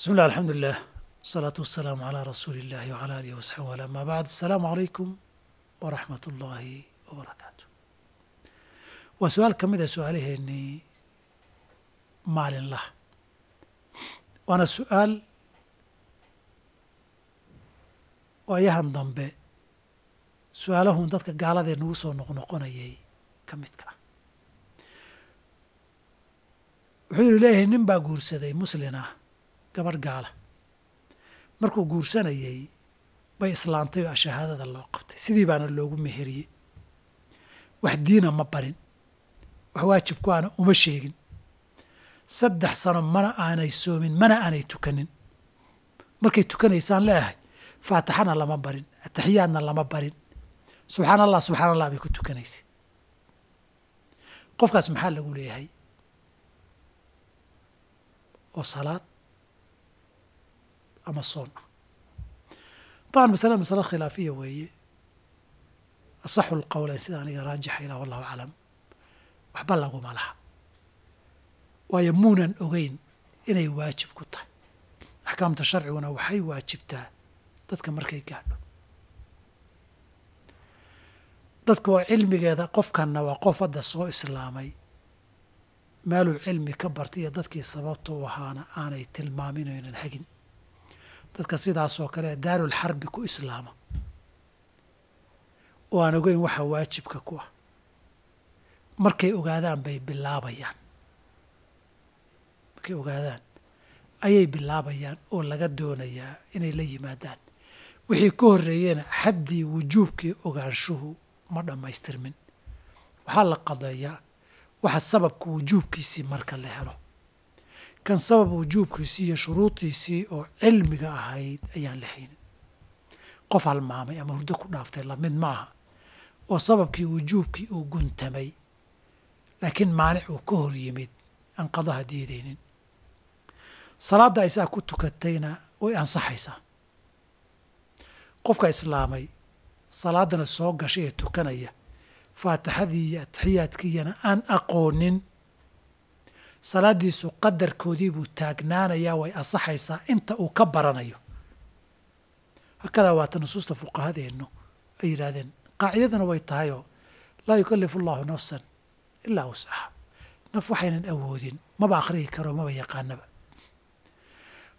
بسم الله الحمد لله الصلاة والسلام على رسول الله وعلى آله وصحبه أما بعد السلام عليكم ورحمة الله وبركاته. وسؤال كم إذا سؤاله إني مع الله. وأنا السؤال وأيهن ضنبه به سؤاله dadka gaaladae nagu soo noqnoqonayay كم midka ah wuxuu yidhi leeyahay nin مسلمة gabadh gaala. Markuu guursanayay bay islaantay oo shahaadada loo qabtay. Sidii baana loogu meheriyey. Wax diina ma barin wax waajibku aana uma sheegin. Saddex sano mana aanay soomin mana aanay tukanin. Markay tukanaysaan leeyahay faatixana lama barin ataxiyaadna lama barin subxaan allah subxaan allah bay ku tukanaysay. Qofkaas maxaa lagu leeyahay? Oo salaad ama soon. Ah dabcan masale masale khilaafiya weeye. Asaxu lqowlen sida aniga raajixa ilah wallahu aclam. Waxba laguma laha waayo muunan ogeyn inay waajib ku tahay. Axkaamta sharciguna waxay waajibtaa dadka markay gaadho. Dadka waa cilmigeeda qofkanna waa qof hadda soo islaamay. Maaluu cilmi ka barta iyo dadkii sababta u ahaana aanay tilmaaminaynan hagin dadka sidaasoo kale daarul xarbi ku islaama oo aan ogeyn waxa waajibka ku ah. Markay ogaadaan bay bilaabayaan. Markay ogaadaan ayay bilaabayaan oo laga doonayaa inay la yimaadaan. Wixii ka horreeyena xaddii wujuubkii ogaanshuhu ma dhammaystirmin waxaa la qadeeyaa waxa sababka wujuubkiisii marka la helo kan sabab wujuubkiisii iyo shuruudiisii oo cilmiga ahayd ayaan la haynin qof halmaamay ama hurdo ku dhaaftay la mid maaha oo sababkii wujuubkii uu guntamay. Laakiin maanic uu ka hor yimid aan qadaha diidaynin. Salaadda ay saa ku tukatayna way ansaxaysaa. Qofka islaamay salaaddana soo gashay ee tukanaya faatixadii iyo atixiyaadkiiyana aan aqoonin salaaddiisu qadarkoodii buu taagnaanayaa way ansaxaysaa inta uu ka baranayo hakadaa waata nusuusta fuqahadeennu ay yidhaahdeen qaacidaduna way tahayoo laa yukallifu allahu nafsan ilaa wuscaha naf waxaynan awoodin maba akhriyi karo maba yaqaanaba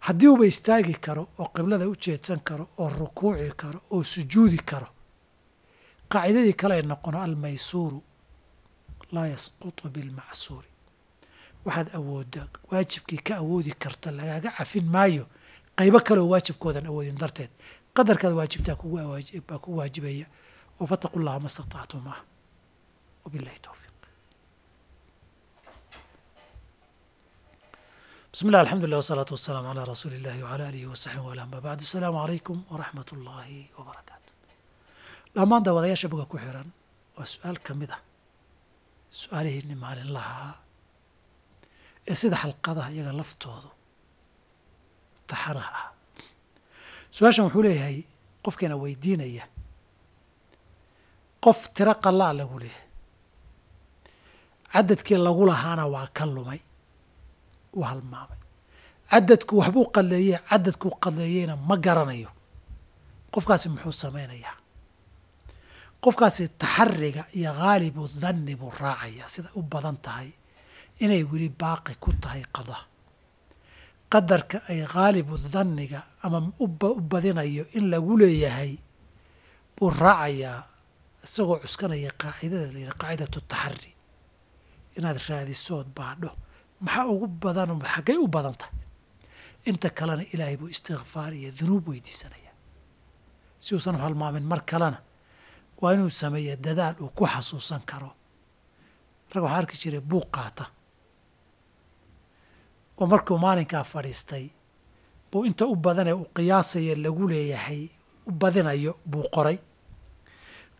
haddii uba istaagi karo oo qiblada u jeedsan karo oo rukuuci karo oo sujuudi karo qaacidadii kale ay noqono almaysuuru laa yasqutu bilmacsuuri waxaad awooda waajibkii ka awoodi karta lagaaga cafin maayo qaybo kaleoo waajibkoodan awoodin darteed qadarkaad waajibtaa baa kugu waajibaya oo fataqu llaha ma istatactum ah wabillahi towfiiq بسم الله الحمد لله والصلاة والسلام على رسول الله وعلى آله وصحبه وعلى ما بعد السلام عليكم ورحمة الله وبركاته لما ضوضيا شبكة كحيرا وسؤال كمدة سؤاله إن مال الله ee sida xalqadaha iyaga laftoodu taxanaha ah su'aashan wuxuu leeyahay qofkeena weydiinaya qof tiro qallaa lagu leeyahay cadadkii lagu lahaana waa ka lumay uu halmaamay. Cadadku waxbuu qaleeyey cadadkuu qaleeyeyna ma garanayo. Qofkaasi muxuu samaynayaa? Qofkaasi taxariga iyo haalibu danni buu raacayaa sida u badan tahay inay weli baaqi ku tahay qada. Qadarka ay haalibu danniga ama u badinayo in lagu leeyahay buu raacayaa isagoo cuskanaya qaacidada la yidhaha qaacidatu taxari inaad raadisood baadho. Maxaa ugu badan xaggay u badan tahay? Inta kalena ilaahay buu istikfaar iyo dunuub weydiisanayaa si uusan halmaamin mar kalena waa inuu sameeya dadaal uu ku xasuusan karo. Rag waxaa arki jiray buuq qaata oo markuu maalinkaa fadhiistay buu inta u badanee uu qiyaasaya lagu leeyahay u badinayo buu qoray.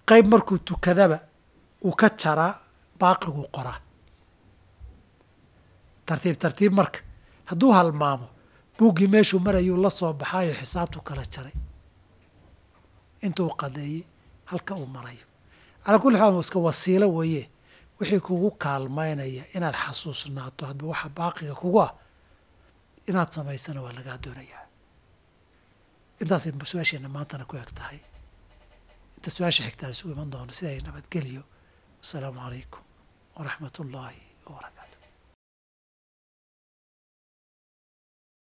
Qayb markuu tukadaba uu ka jaraa baaqiguu qoraa. Tartiib tartiib marka hadduu halmaamo buuggii meeshuu marayuu la soo baxaayo xisaabtu kala jaray. Intuu qadeeyey halka uu marayo. Calaa kulli xaal iska wasiilo weeye wixii kugu kaalmaynaya inaad xasuusnaato hadba waxa baaqiga kugu ah inaad samaysana waa lagaa doonayaa intaasay su-aasheenna maantana ku eg tahay inta su-aasha xigtaan isugu iman doono siday nabadgelyo wasalaamu calaykum waraxmat ullaahi wabarakaatu